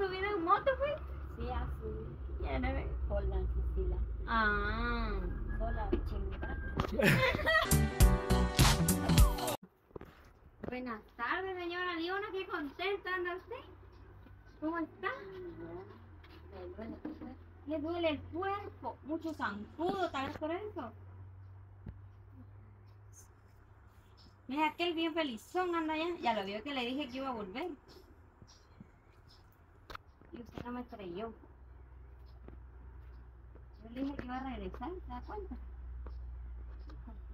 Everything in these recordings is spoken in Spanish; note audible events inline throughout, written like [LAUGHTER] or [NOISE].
subido en moto, pues? Sí, así. Ya no ve. Hola, Cecilia. Ah. Hola, chingada. [LAUGHS] Buenas tardes, señora Diona. Qué contenta anda usted. ¿Cómo está? Cuerpo. Le duele el cuerpo. Mucho zancudo, tal vez por eso. Mira, aquel bien felizón anda allá. Ya lo vio que le dije que iba a volver. Y usted no me creyó. Yo le dije que iba a regresar, ¿se da cuenta?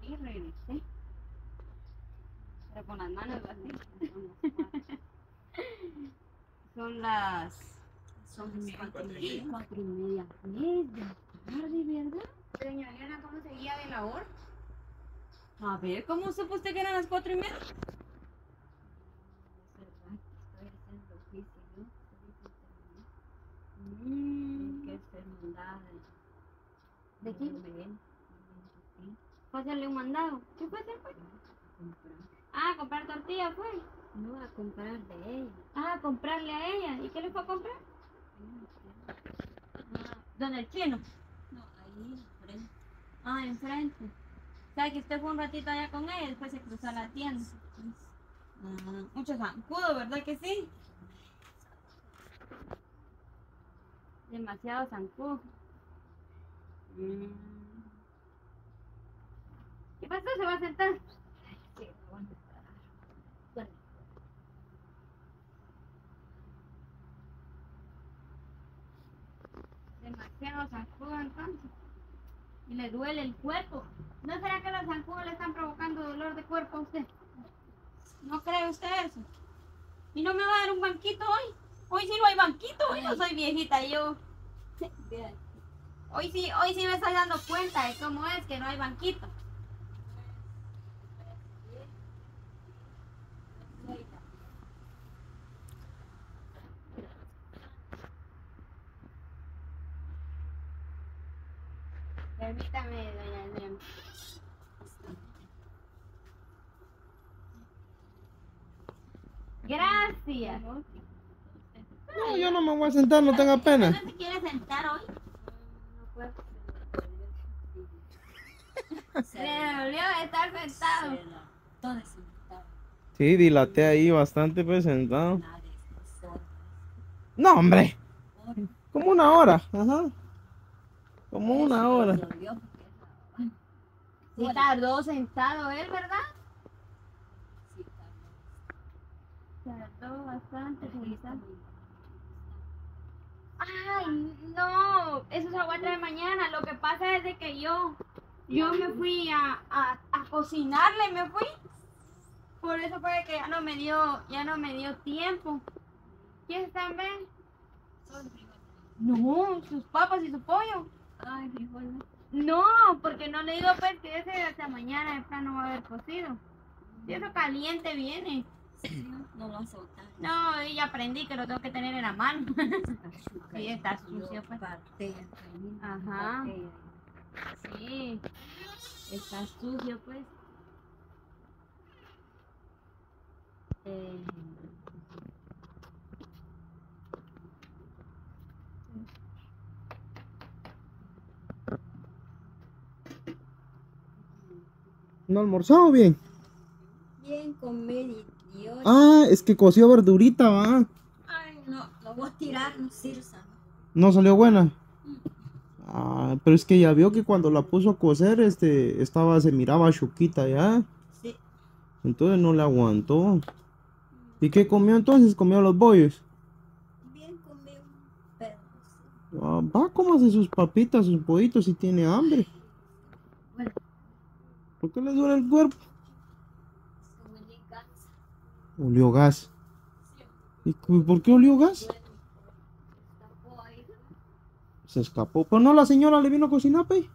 Y regresé. Pero con las manos así. Son las Son cuatro y media. cuatro y media. Tarde, ¿verdad? Elena, ¿cómo seguía de la hora? A ver, ¿cómo supo usted que eran las cuatro y media? Es verdad que estoy haciendo oficio, ¿no? Estoy haciendo Mm. que mandada. ¿De quién? Ven, Fue hacerle un mandado. ¿Qué fue hacer, pues? Ah, a comprar tortillas, fue. No a comprar de ella. Ah, a comprarle a ella. ¿Y qué le fue a comprar? Ah, ¿Dónde el chino? No, ahí, frente. Ah, enfrente. O sea, que usted fue un ratito allá con ella y después se cruzó a la tienda. Ah, mucho zancudo, ¿verdad que sí? Demasiado zancudo. Mm. ¿Qué pasó? ¿Se va a sentar? Sí, aguanta. Bueno, Demasiado zancudo entonces. Y le duele el cuerpo. ¿No será que los zancudos le están provocando dolor de cuerpo a usted? ¿No cree usted eso? ¿Y no me va a dar un banquito hoy? Hoy sí no hay banquito, hoy no soy viejita yo. Hoy sí, hoy sí me estoy dando cuenta de cómo es que no hay banquito. Permítame, doña Adriana. Gracias. No, yo no me voy a sentar, no tenga pena. ¿No se quiere sentar hoy? No puedo, se dolió. estar sentado. Todo sentado. Sí, dilaté ahí bastante pues sentado. No, hombre, como una hora. Ajá. Como una hora. Sí tardó sentado él, ¿verdad? Sí, está Tardó bastante sentado. Ay, no, eso se lo voy a traer mañana. Lo que pasa es de que yo, yo me fui a, a, a cocinarle, me fui. Por eso fue que ya no me dio, ya no me dio tiempo. Son frijoles. No, sus papas y su pollo. Ay, frijoles. No, porque no le digo pues que ese hasta mañana de plano va a haber cocido. Si eso caliente viene. No, lo botar. No, y ya aprendí que lo tengo que tener en la mano. [LAUGHS] Sí, está sucio, pues. Ajá. Sí, está sucio pues. Eh, ¿No almorzado bien? Bien yo. Ah, es que coció verdurita, va. Ay, no, lo voy a tirar, no sirve. No salió buena. Ah, pero es que ya vio que cuando la puso a cocer, este, estaba, se miraba chuquita ya. Sí. Entonces no le aguantó. ¿Y qué comió entonces? ¿Comió los bollos? Bien comer un. Ah, va, cómase sus papitas, sus pollitos si tiene hambre. Bueno. ¿Por qué le duele el cuerpo? Olió gas. ¿Y por qué olió gas? Se escapó. Pero no, la señora le vino a cocinar, pe.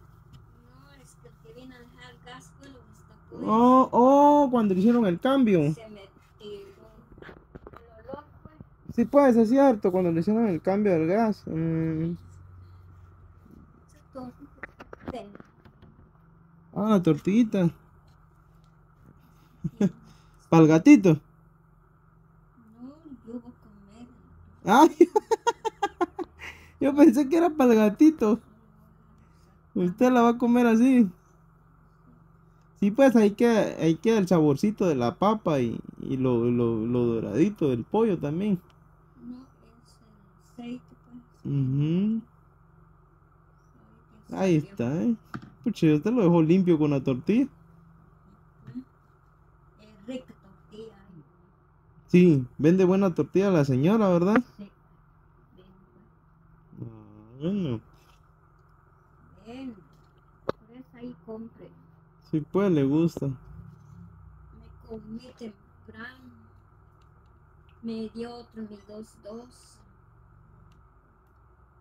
Oh, oh, cuando le hicieron el cambio. Sí, pues, es cierto, cuando le hicieron el cambio del gas. Mm. Ah, la tortillita. [LAUGHS] Para el gatito. No, yo [LAUGHS] Yo pensé que era para el gatito. Usted la va a comer así. Sí, pues ahí queda, ahí queda el saborcito de la papa y, y lo, lo, lo doradito del pollo también. No, es el aceite, pues. Ahí está, ¿eh? Pucha, usted lo dejó limpio con la tortilla. Es rica tortilla. ay. Sí, vende buena tortilla la señora, ¿verdad? Sí. Ah, bueno, pues. Por eso ahí compré. sí, pues le gusta. Me comí temprano. Me dio otro mi dos dos.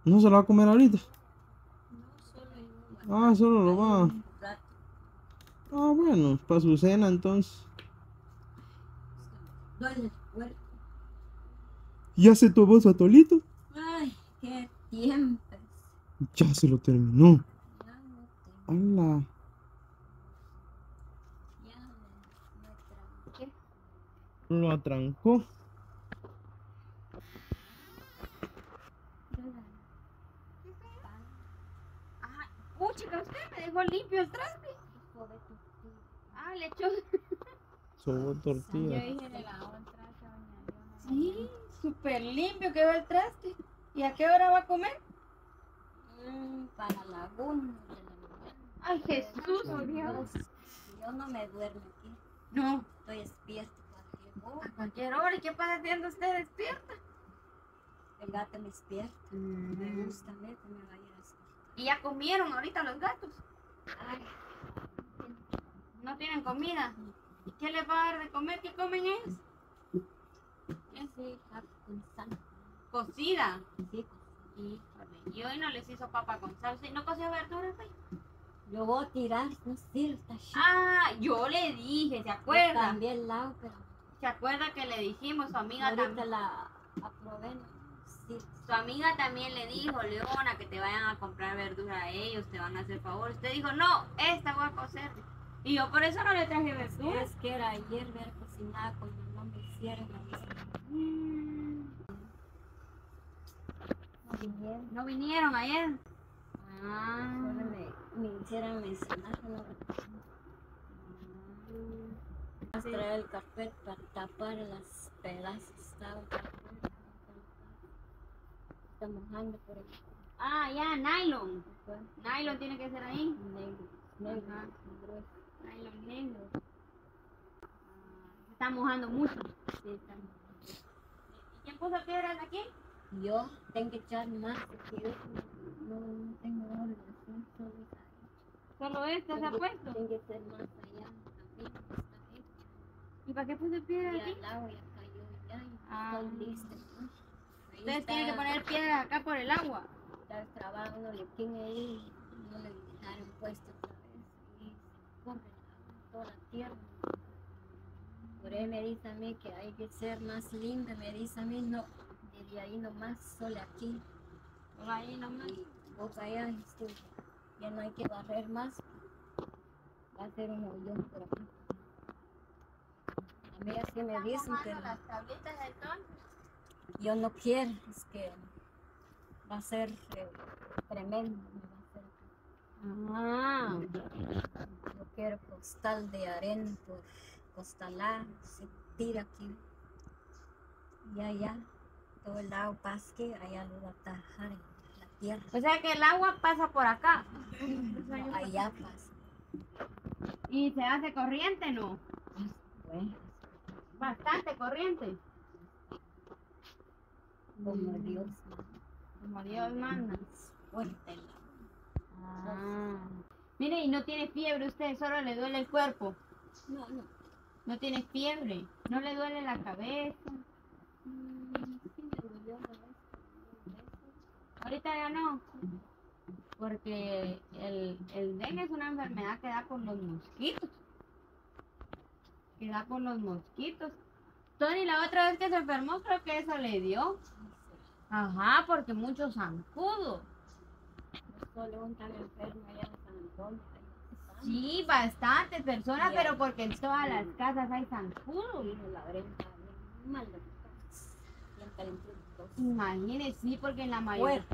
¿No se lo va a comer ahorita? No, solo en un Ah, solo lo va. Ah, bueno, para su cena entonces. Duele el cuerpo. ¿Ya se tomó su atolito? Ay, qué tiempo. Ya se lo terminó. Ya no tengo. ¡Hala! Ya me, me. Lo atrancó. Puchica, usted me dejó limpio el traste. De. Ah, le echó. Sobó Yo tortilla. dije, le lavó el traste a doña Leona. Sí, súper limpio quedó el traste. ¿Y a qué hora va a comer? Mm, para la una de la mañana. Ay, Jesús, oh Yo, Dios. yo no me duermo aquí. No, Estoy despierto cualquier a hora. cualquier hora. ¿Y qué pasa haciendo usted despierta? El gato me despierta. Me gusta, me, me va a ir a despertar. ¿Y ya comieron ahorita los gatos? Ay, No tienen comida. ¿Y qué les va a dar de comer? ¿Qué comen ellos? Con sal. Cocida. Sí, Híjole, y hoy no les hizo papa con salsa y no coció verduras, güey. Yo voy a tirar, no chido. Ah, yo le dije, ¿se Yo acuerda? También la pero ¿Se acuerda que le dijimos? Su amiga, ahorita también, la aprobé. su amiga también le dijo, Leona, que te vayan a comprar verdura a ellos, te van a hacer favor. Usted dijo, no, esta voy a cocer. Y yo por eso no le traje verduras. Es que era ayer ver cocinada cuando no me hicieron la. No vinieron. ¿No vinieron ayer? Ah. Me, me hicieron mencionar no a traer el carpet para tapar las pedazos. Estaba. Está mojando por el Ah, ya, nylon. Nylon tiene que ser ahí. Negro, negro, Ajá. Nylon negro. Ah, se está mojando mucho. Sí, está mojando. ¿Y quién puso piedras aquí? Yo tengo que echar más porque yo no, tengo orden así, solo esa. Solo esta se ha puesto. Tengo que ser más allá también, está. ¿Y para qué puso piedras Y aquí? al lado ya cayó ya y Ah. Ahí Ustedes tienen que poner piedras acá por el agua. Está trabajando uno le ahí, no le dejaron puesto otra vez y se corre la- toda la tierra. Por ahí me dice a mí que hay que ser más linda, me dice a mí no, desde ahí nomás, solo aquí. Por ahí nomás. Vos allá, ya no hay que barrer más, va a ser un hoyón por aquí. A mí así me dicen, pero las tablitas entonces. yo no quiero, es que va a ser eh, tremendo. me va a ser. Ah. Yo quiero costal de arena por costalar, se tira aquí. Y allá, todo el lado pasque, allá lo va a tajar en la tierra. O sea que el agua pasa por acá. [LAUGHS] No, allá pasa. Y se hace corriente, ¿no? Bueno, Bastante corriente. como. Dios manda. Como Dios manda. Fuerte el agua. Ah. Mire, y no tiene fiebre usted, solo le duele el cuerpo. No, no. No tiene fiebre. No le duele la cabeza. Ahorita ya no. Porque el, el dengue es una enfermedad que da por los mosquitos. Que da por los mosquitos. Tony, la otra vez que se enfermó, creo que eso le dio. Ajá, porque muchos zancudos. No solo. Sí, bastantes personas, pero porque en todas las casas hay zancudos. Imagínese, sí, porque en la mayoría.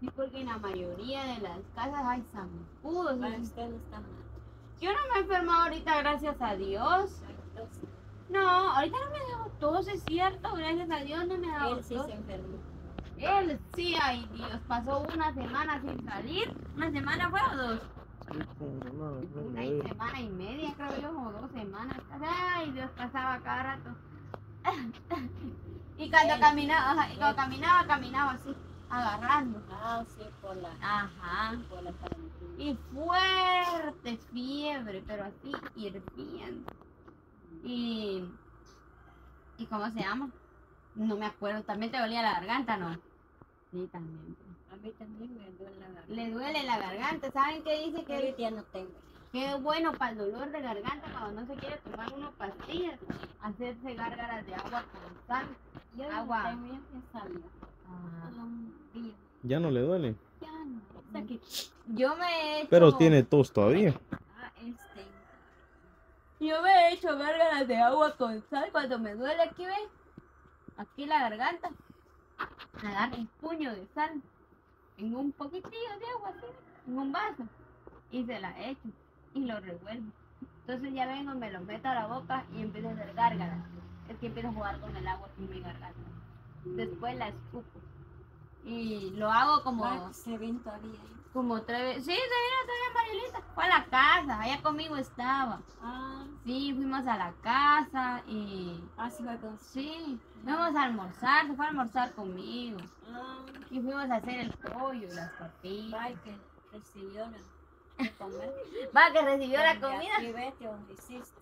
Sí, porque en la mayoría de las casas hay zancudos. Yo no me he enfermado ahorita, gracias a Dios. No, ahorita no me ha dado tos, es cierto, gracias a Dios no me ha dado él sí se enfermó. Él sí, ay Dios, pasó una semana sin salir. ¿Una semana fue o dos? Una y semana y media, creo yo, o dos semanas. Ay, Dios, pasaba cada rato. [LAUGHS] Y cuando caminaba, ajá, y cuando caminaba, caminaba así, agarrando. Ah, sí, por la, Ajá. por la calentura. Y fuerte fiebre, pero así hirviendo. Y. ¿Y cómo se llama? No me acuerdo. También te dolía la garganta, ¿no? Sí, también. A mí también me duele la garganta. Le duele la garganta. ¿Saben qué dice? Que ahorita ya no tengo. que es bueno para el dolor de garganta cuando no se quiere tomar unas pastillas. Hacerse gárgaras de agua con sal. Yo Agua. no tengo, ya me salió. Un día. Ya no le duele. Ya no. O sea que, Yo me he hecho. Pero tiene tos todavía. ah, este. Yo me he hecho gárgaras de agua con sal cuando me duele aquí, ¿ves? Aquí la garganta. Agarro un puño de sal en un poquitillo de agua, así, en un vaso. Y se la echo y lo revuelvo. Entonces ya vengo, me lo meto a la boca y empiezo a hacer gárgaras. Es que empiezo a jugar con el agua en mi garganta. Después la escupo. Y lo hago como, se ven todavía. Como tres veces. Sí, se viene todavía Marielita. Fue a la casa, allá conmigo estaba. Ah, Sí, fuimos a la casa y ah, sí, con sí, fuimos a almorzar, se fue a almorzar conmigo. Ah, Y fuimos a hacer el pollo y las papitas. ay, que recibió la. Va, que recibió la Y comida Aquí vete donde hiciste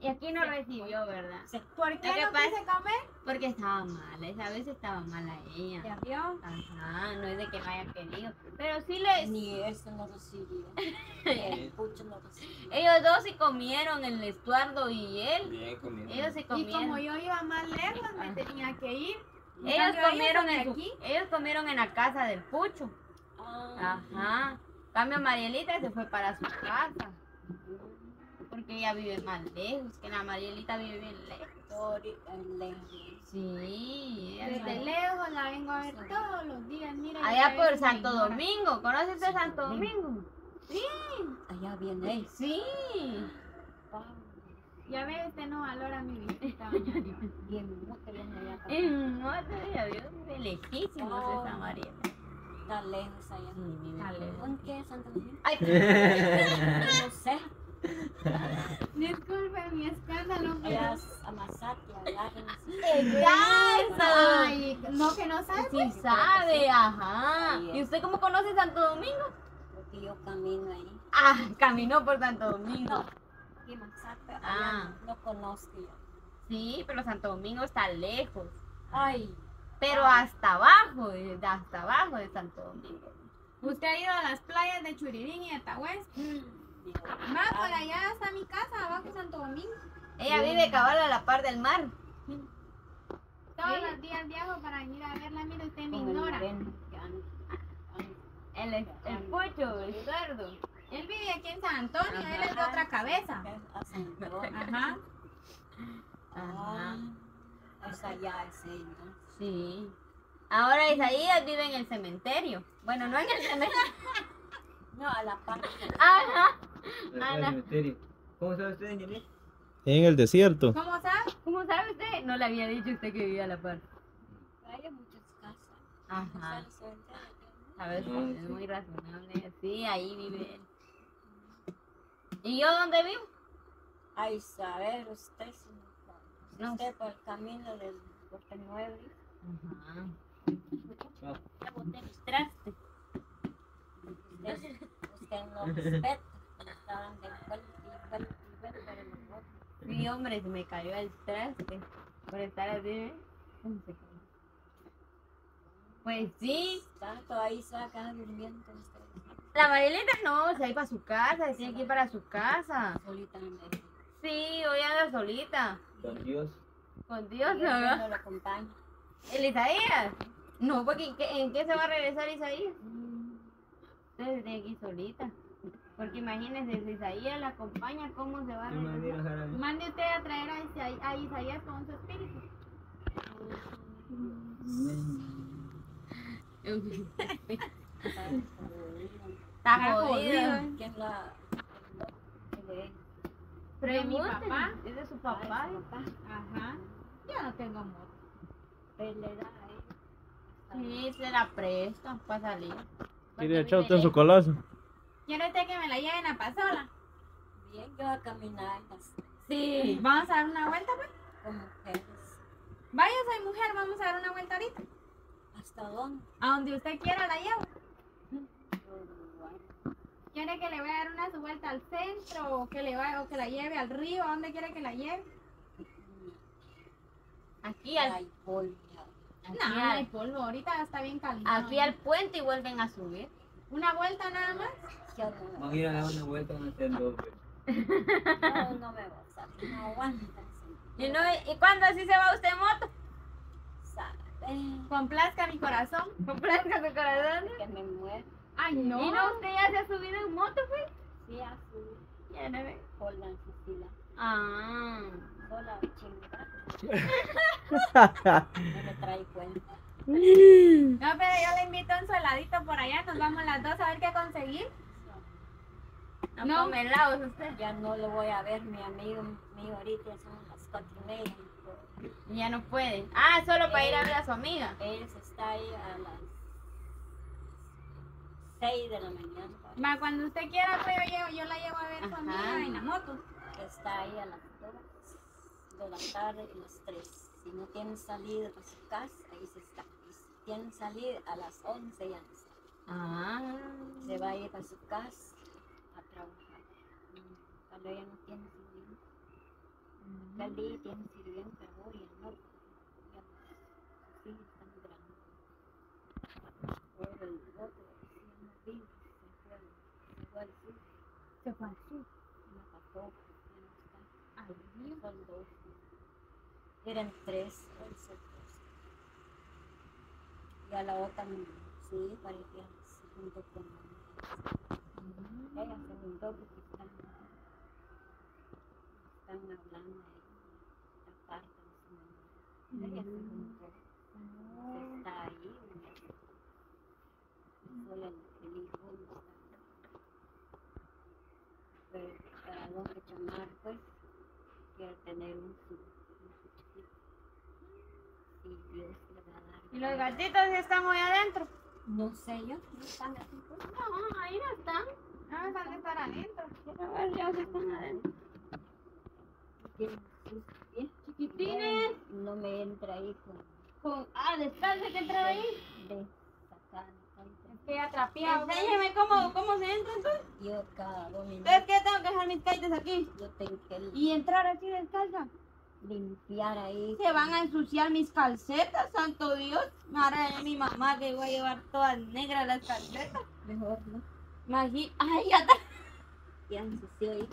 y aquí no recibió, ¿verdad? Sí. ¿Por qué no quise comer? Porque estaba mala, esa vez estaba mala ella. ¿Ya vio? Ajá, no es de que no haya querido. Pero sí les... Ni eso no recibió. [LAUGHS] El pucho no recibió. Ellos dos sí comieron, el Estuardo y él. Bien comido. Ellos sí Y como comieron. yo iba más lejos, me Ah. tenía que ir. Ellos comieron en su- aquí. ellos comieron en la casa del Pucho. Ah, Ajá. Cambio Marielita se fue para su casa. Porque ella vive más lejos, que la Marielita vive bien lejos. Sí, Desde lejos la vengo a ver todos los días. Mira, Allá por Santo. Domingo. ¿Conoces de Santo Domingo? Allá viene. Sí. Ya ve, usted no valora mi visita. Bien, no te allá. [LAUGHS] No, te Dios, de lejísimos Oh. esa Mariela. Está lejos. ¿Con qué, Santo Domingo? Ay, [LAUGHS] [LAUGHS] No sé. Disculpe mi escándalo, allá ¡Exacto! Ay, no, que no sabe. Sí sabe, ajá. ¿Y usted cómo conoce Santo Domingo? Porque yo camino ahí. Ah, caminó por Santo Domingo. Amasati, allá Ah. no, no conozco yo. Sí, pero Santo Domingo está lejos. Ay, Pero hasta abajo, de- hasta abajo de Santo Domingo. Usted ha ido a las playas de Churirín y de Tahués. Más por allá está mi casa, abajo de Santo Domingo. Ella vive cabal a la par del mar. Todos Sí. los días viajo para ir a verla. Mira, usted me el ignora. anda- El, el pocho, el cerdo. Él vive aquí en San Antonio, Ajá. él es de otra cabeza. Ajá. Ajá. Ah, es allá ese, entonces. Sí. Ahora Isaías vive en el cementerio. Bueno, no en el cementerio. [LAUGHS] No, a la parte. Ajá. Cementerio. ¿Cómo sabe usted? En el desierto. ¿Cómo sabe? ¿Cómo sabe usted? No le había dicho usted que vivía a la par. Hay muchas casas. Ajá. ¿no? ¿Sabes? Ah, Es muy razonable. Sí, ahí vive él. ¿Y yo dónde vivo? Ay, saber usted si No. usted por el camino del Puerto Nuevo. Ajá. Ya boté los trastes. No. Estaban de y hombre, se me cayó el traste por estar así. ¿eh? Pues sí, Tanto ahí quedar durmiendo con ustedes. la Marielita no, se va para su casa, se tiene que ir para su casa. Solita en Sí, hoy anda solita. Con Dios. Con Dios, no lo acompaña. ¿El Isaías? No, porque ¿en qué, en qué se va a regresar Isaías? Entonces que ir solita. Porque imagínense, si Isaías la acompaña, ¿cómo se va a ¿Qué más regresar? Mande usted a traer a, Isa- a Isaías con su espíritu. Está jodido. ¿Quién la.? Pero es mi papá, es de su papá. Ah, es su papá. Ajá. Yo no tengo moto. Sí, se la presto para salir. Quiere echar usted en su colazo. ¿Quiere usted que me la lleven a Pasola? Bien, yo a caminar Sí. ¿Vamos a dar una vuelta, pues? con mujeres. Vaya, soy mujer, vamos a dar una vuelta ahorita. ¿Hasta dónde? A donde usted quiera la llevo. ¿Quiere que le vaya a dar una su vuelta al centro o que le vaya o que la lleve al río? ¿A dónde quiere que la lleve? Aquí ya al, aquí, No, no hay polvo, ahorita está bien calmado. aquí al puente y vuelven a subir. Una vuelta nada más. Van a ir a dar una vuelta, van a hacer dos no, no me va a salir. No aguanta. ¿Y, no, ¿Y cuándo así se va usted en moto? Sabe Complazca mi corazón. Complazca su corazón. que me muero. Ay, no. ¿Y no usted ya se ha subido en moto, pues? Sí, así. Ya no ve. Fila. Ah. Sola chingada. [LAUGHS] No me trae cuenta. [LAUGHS] No, pero yo le invito a un soladito por allá. Nos vamos las dos a ver qué conseguir. No, No. come helados usted. Ya no lo voy a ver, mi amigo mío ahorita son las cuatro y media. Ya no puede. Ah, solo para ir a ver a su amiga. Él está ahí a las seis de la mañana. Va, cuando usted quiera, pues yo, llevo- yo la llevo a ver a su amiga en la moto. Está ahí a las de la tarde y las tres. Si no tienen salida para su casa, ahí se está. Y si tienen salida a las once ya no está. Ah. Se va a ir para su casa a trabajar. Mm, Cuando ella no tiene sirviente. Día tiene sirviente, no. Ya los hijos están grandes. Ahora el otro, sí, ya no vive, se fue, se fue al sur. Se fue al sur. Me pasó, ya no está. Son dos. Eran tres. Y a la otra, mm, sí, parecía se juntó con ella. se juntó porque están, están hablando de la parte de su mamá. Ella se juntó. Se está ahí. y Solo el, el hijo no está. Pero para dónde chamar, pues, quiere tener un. Y Dios le va a dar. ¿Y los gatitos están hoy adentro? No sé yo, no están pues. No, ahí no están. Ah, van a estar adentro. Quiero ver ya si están adentro. Tienen sus pies. Chiquitines. No me entra ahí con Con... Ah, descansa que entraba ahí. de sacar. Estoy atrapeado. Enséñame cómo, cómo se entra entonces. Yo cada dos minutos ¿Sabes qué? Tengo que dejar mis caites aquí. yo tengo que Y entrar así descalza. limpiar ahí. Se van a ensuciar mis calcetas, santo Dios. Ahora es mi mamá que voy a llevar todas negras las calcetas. Mejor, ¿no? Imagí- Ay, ya, está- Ya ensució ahí.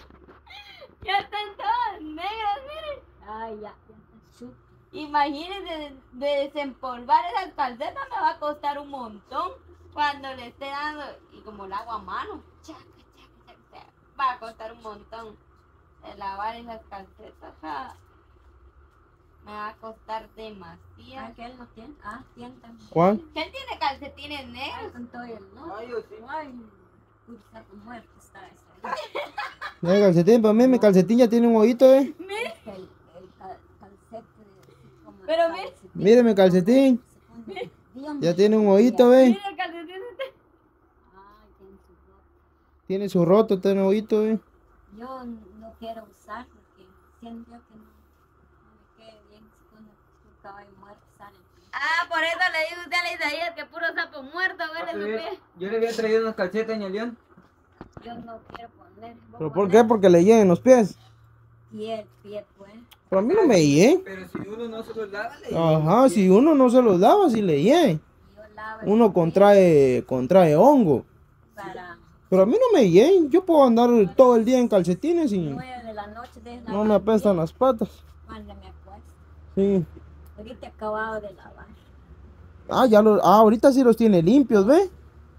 ya están todas negras, miren. Ay, ya, ya está chup. Imagínense de, de desempolvar esas calcetas me va a costar un montón cuando le esté dando y como la hago a mano chaca, chaca, chaca, chaca, va a costar un montón de lavar esas calcetas ah. me va a costar Ah, demasiado que él no tiene. Ah, tiene también. ¿Cuál? ¿Qué él tiene calcetines Ay, negros? con todo el, ¿no? Ay, yo sí. Ay, puta, tu muerte está esa. [LAUGHS] No hay calcetín, para mí mi calcetín ya tiene un hoyito, eh. El, el cal- como Pero el mire. Mire mi calcetín. Ya tiene un hoyito, ve. Mira el calcetín este. Ay, tiene su ropa. Tiene su roto, un hoyito, eh. Yo no quiero usar porque siento yo que no, no me quede bien si cuando un caballo muerto sale. ah por eso le digo a usted a la Isaías que puro sapo muerto huele su pie Yo le había traído unas calcetas en el león. Yo no quiero poner. ¿Pero por poner qué? Porque le llegan los pies. Pie, pie, pues. Pero a mí no me llegan. Pero si uno no se los lava, le Ajá, si uno no se los lava, si le llegan. Yo lavo el Uno contrae, contrae hongo. para Pero a mí no me llegan. Yo puedo andar todo el día en calcetines y nueve de la noche de no me apestan las patas. Cuando me acuesto. Sí. Ahorita he acabado de lavar. Ah, ya los, ah, ahorita sí los tiene limpios, ¿ve?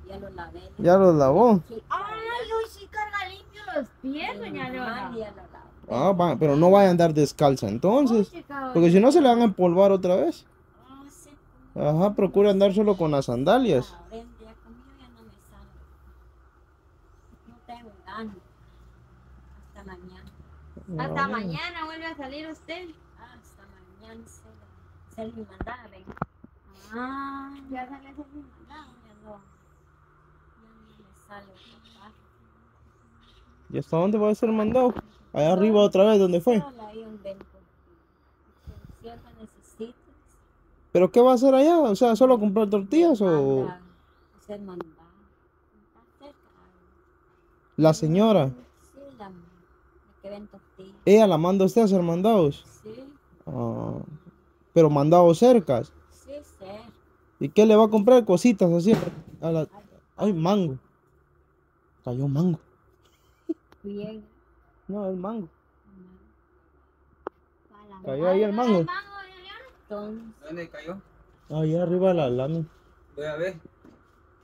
Ya lo lavé. Ya los lavó. Sí, ay hoy sí carga limpio los pies doña mal Leona ya lo lavo. Ah, va, pero no vaya a andar descalza entonces. Porque si no se le van a empolvar otra vez. Ah, Ajá, procura andar solo con las sandalias. Ahora ya conmigo ya no me sale. No tengo ganas. Hasta mañana. Hasta Ah, mañana vuelve a salir usted. Hasta mañana se, se le mandaba, ven. Ah, ya sale ese mismo. No, ya no. Ya no me sale. ¿Y hasta dónde va a ser mandado? Allá arriba otra vez, ¿dónde fue? Solo hay un necesitas, ¿Pero qué va a hacer allá? O sea, ¿solo comprar tortillas o ser mandado. Está cerca. la señora? Sí, la, que ven Ella la manda a usted a hacer mandados. Sí, Ah, pero mandados cercas. sí, ser. ¿Y qué le va a comprar? Cositas así. A la... Ay, mango. Cayó mango. Bien. No, es mango. Cayó ahí el mango. ¿Dónde cayó? Ahí arriba la lana. Voy a ver.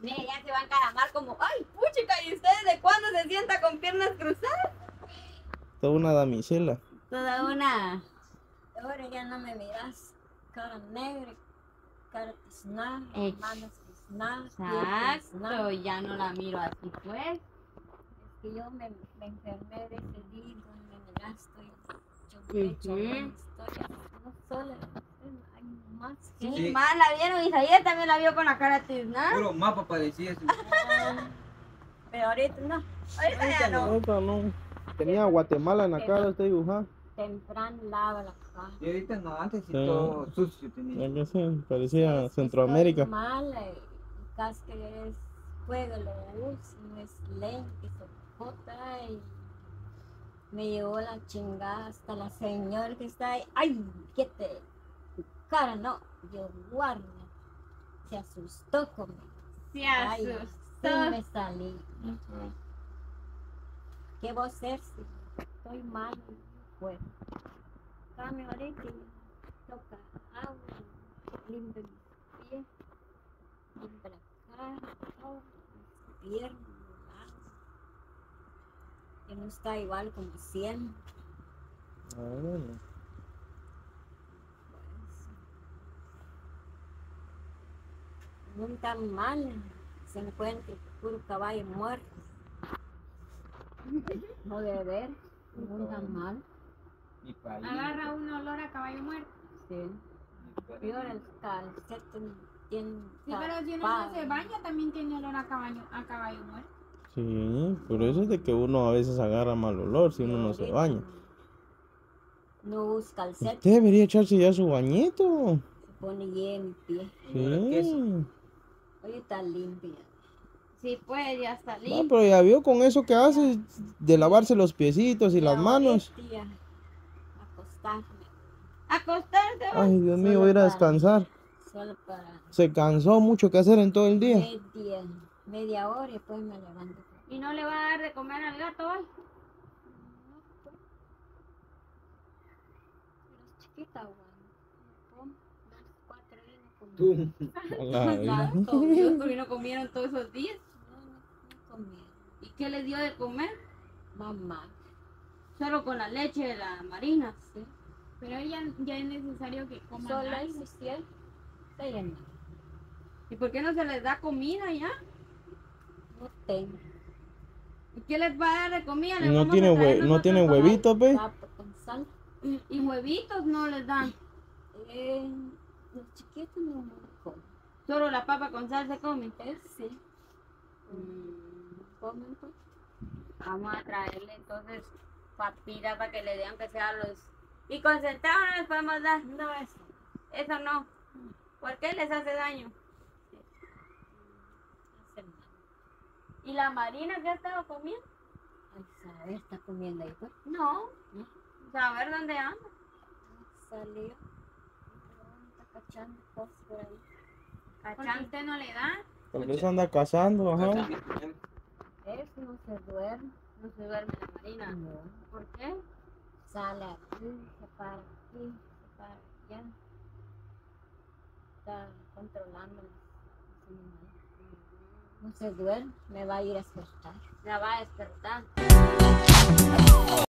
Mire, ya se va a encaramar como, ay, puchica, ¿y usted de cuándo se sienta con piernas cruzadas? Toda una damisela. Toda una. Ahora ya no me miras. Cara negra, cara tiznada, manos tiznadas, Exacto, ya no la miro así, pues. Es que yo me, me enfermé de ese día donde me gasto y yo me echo historia. No solo, hay más Sí. Sí. más la vieron, Isaías también la vio con la cara tiznada. Puro mapa parecía. eso. [LAUGHS] Pero ahorita no. Ahorita ya no. Ahorita no. Tenía Guatemala en la cara usted dibujada. Temprano lava la cara. Y ahorita no, antes sí Sí. todo sucio tenía. Ya que sí, parecía Es Centroamérica. estoy mala y casi que es juego lo uso, no es lente, que sopota y me llevó la chingada hasta la señora que está ahí. ¡Ay! ¿Qué te? Cara no. Yo guarda. Se asustó conmigo. Se Ay, asustó. sí me salí. ¿Qué voy a hacer si estoy mal? Pues, cambio ahorita y toca agua, limpio mis pies, limpio la cara, todo, mis piernas, mis. Que no está igual como siempre. Ah, bueno. Pues, nunca mal se encuentra puro caballo muerto. [LAUGHS] No debe ver, nunca mal. Mi país. Agarra un olor a caballo muerto. Sí. Peor el calceto tiene Sí, pero si uno no se baña también tiene olor a caballo, a caballo muerto. Sí, por eso es de que uno a veces agarra mal olor si uno no se baña. No usa calceto, Usted debería echarse ya su bañito. se pone lleno en pie. Sí. Oye, está limpia. Sí, pues, ya está No, limpio. pero ya vio con eso que hace de lavarse los piecitos y las Ya manos. ahorita, Acostarme, Acostarse. Ay, Dios mío, voy a ir a descansar. solo para Se cansó mucho que hacer en todo el día. media, media hora y después me levanto. Y no le va a dar de comer al gato hoy. No comí. Tú. A la vida. Dios, porque no comieron todos esos días. ¿Y qué les dio de comer? Mamá, Solo con la leche de la marina. sí. Pero ya, ya es necesario que coman Solo algo. lleno. ¿Y por qué no se les da comida ya? No tengo. ¿Y qué les va a dar de comida? Les No tiene, hue- no nosotros tiene para- huevitos, ve. Y, y huevitos no les dan. Eh, los chiquitos no comen. Solo la papa con sal se come. Él sí. Comen pues. Vamos a traerle entonces papitas para que le den que sea los... Y concentrados no les podemos dar. No, eso. Eso no. ¿Por qué les hace daño? ¿Y la marina que ha estado comiendo? Ay, sabe, está comiendo ahí, pues. No. ¿No? Saber dónde anda. Salió. Está cachando cosas por ahí. Usted no le da. Tal vez anda cazando, ajá. No se duerme. No se duerme la marina. No. ¿Por qué? Sale aquí, se para aquí, se para allá. Está controlando los animales. No se duerme, me va a ir a despertar. La va a despertar.